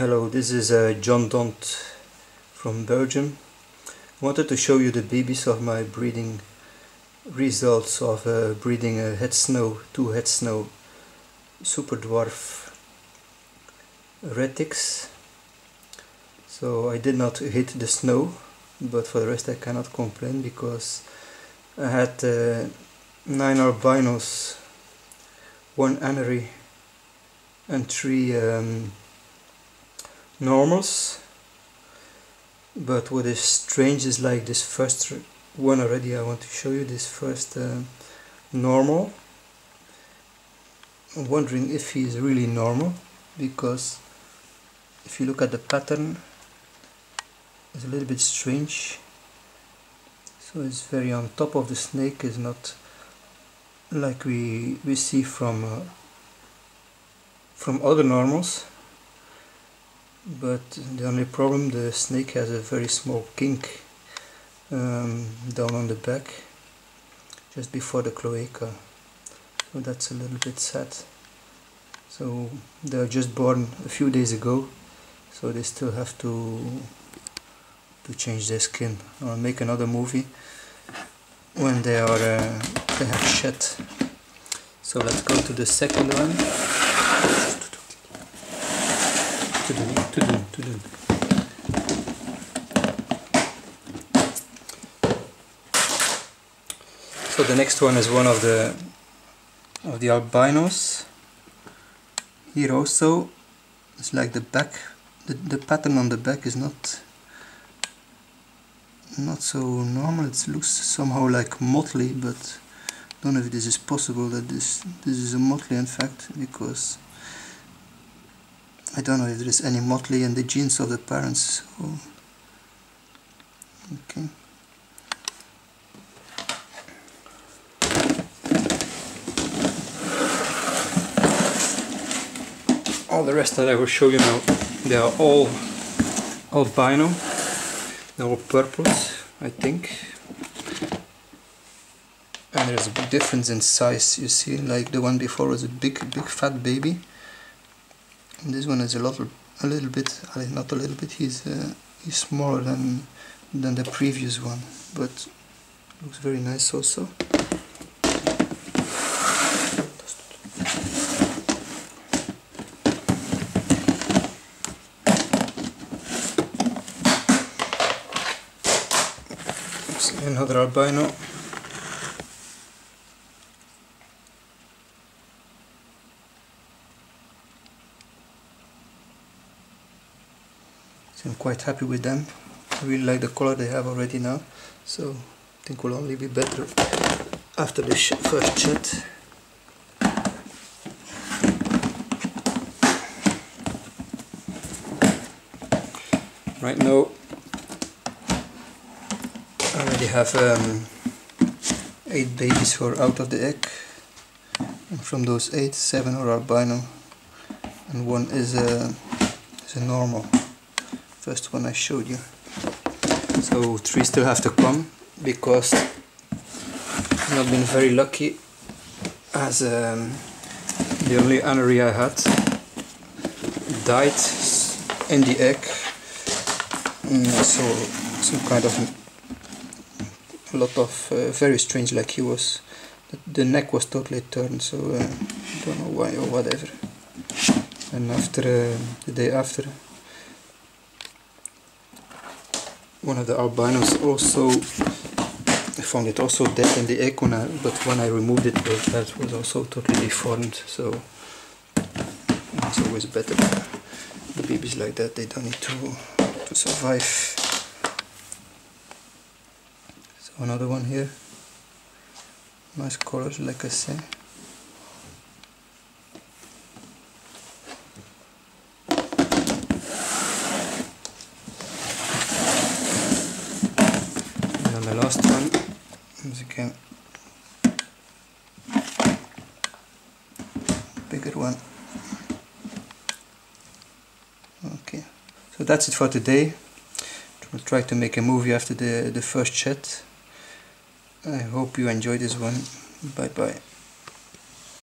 Hello, this is uh, John Dhont from Belgium. I wanted to show you the babies of my breeding results of uh, breeding a het snow, two het snow super dwarf retics. So I did not hit the snow, but for the rest I cannot complain because I had uh, nine albinos, one anery and three um, normals but what is strange is like this first one already I want to show you this first uh, normal. I'm wondering if he is really normal because if you look at the pattern it's a little bit strange. So it's very on top of the snake is not like we we see from uh, from other normals but the only problem the snake has a very small kink um, down on the back just before the cloaca. So that's a little bit sad. So they are just born a few days ago so they still have to to change their skin I'll make another movie when they are uh, they have shed. So let's go to the second one do. So the next one is one of the of the albinos. Here also, it's like the back, the, the pattern on the back is not not so normal. It looks somehow like motley, but don't know if this is possible that this this is a motley in fact because I don't know if there is any motley in the genes of the parents. So, okay. All the rest that I will show you now, they are all albino. They're all purples, I think. And there's a big difference in size. You see, like the one before was a big, big fat baby this one is a little a little bit not a little bit he's uh, he's smaller than than the previous one but looks very nice also. Another albino So I'm quite happy with them. I really like the color they have already now. So I think will only be better after the first shed. Right now I already have um, 8 babies who are out of the egg. And from those 8, 7 are albino and one is a, is a normal first one I showed you. So three still have to come because I've not been very lucky as um, the only anery I had died in the egg. Mm, so some kind of a lot of uh, very strange like he was the neck was totally turned so uh, I don't know why or whatever. And after uh, the day after one of the albinos also I found it also dead in the egg when I, but when I removed it that was also totally deformed so it's always better the babies like that they don't need to to survive. So another one here. Nice colors like I say last one again bigger one. Okay. So that's it for today. We'll try to make a movie after the the first chat. I hope you enjoyed this one. Bye bye